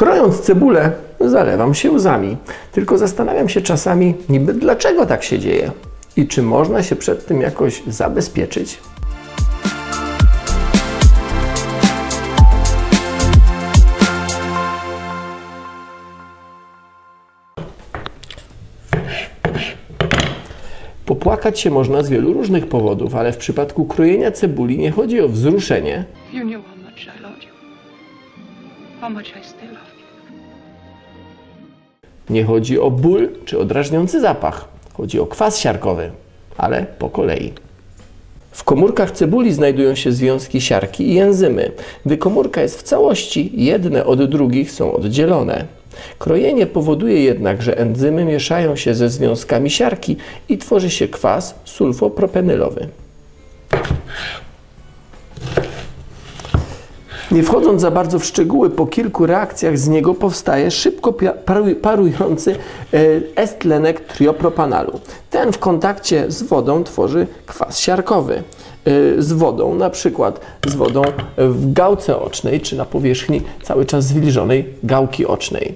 Krojąc cebulę, zalewam się łzami. Tylko zastanawiam się czasami, niby dlaczego tak się dzieje i czy można się przed tym jakoś zabezpieczyć. Popłakać się można z wielu różnych powodów, ale w przypadku krojenia cebuli nie chodzi o wzruszenie, Nie chodzi o ból czy o drażniący zapach. Chodzi o kwas siarkowy, ale po kolei. W komórkach cebuli znajdują się związki siarki i enzymy. Gdy komórka jest w całości, jedne od drugich są oddzielone. Krojenie powoduje jednak, że enzymy mieszają się ze związkami siarki i tworzy się kwas sulfopropenylowy. Nie wchodząc za bardzo w szczegóły, po kilku reakcjach z niego powstaje szybko parujący e, estlenek triopropanalu. Ten w kontakcie z wodą tworzy kwas siarkowy. E, Z wodą, na przykład z wodą w gałce ocznej, czy na powierzchni cały czas zwilżonej gałki ocznej.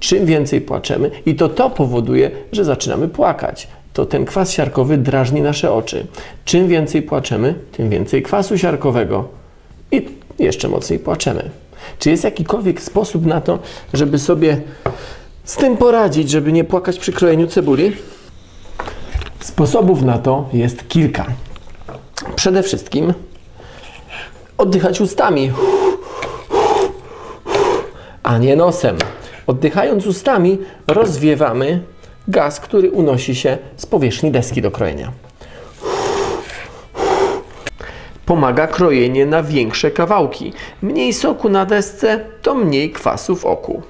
Czym więcej płaczemy, i to to powoduje, że zaczynamy płakać. To ten kwas siarkowy drażni nasze oczy. Czym więcej płaczemy, tym więcej kwasu siarkowego i jeszcze mocniej płaczemy. Czy jest jakikolwiek sposób na to, żeby sobie z tym poradzić, żeby nie płakać przy krojeniu cebuli? Sposobów na to jest kilka. Przede wszystkim oddychać ustami, a nie nosem. Oddychając ustami, rozwiewamy gaz, który unosi się z powierzchni deski do krojenia. Pomaga krojenie na większe kawałki. Mniej soku na desce, to mniej kwasu w oku.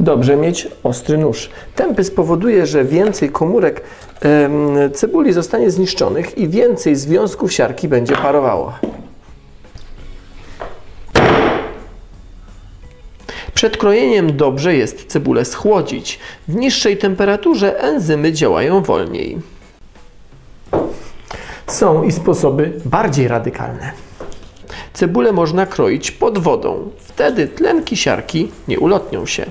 Dobrze mieć ostry nóż. Tępy spowoduje, że więcej komórek em, cebuli zostanie zniszczonych i więcej związków siarki będzie parowało. Przed krojeniem dobrze jest cebulę schłodzić. W niższej temperaturze enzymy działają wolniej. Są i sposoby bardziej radykalne. Cebulę można kroić pod wodą. Wtedy tlenki siarki nie ulotnią się.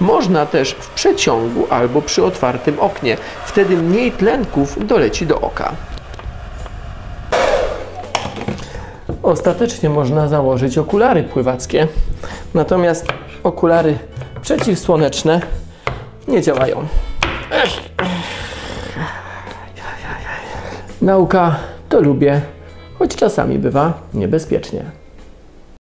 Można też w przeciągu albo przy otwartym oknie. Wtedy mniej tlenków doleci do oka. Ostatecznie można założyć okulary pływackie. Natomiast okulary przeciwsłoneczne nie działają. Nauka to lubię, choć czasami bywa niebezpiecznie.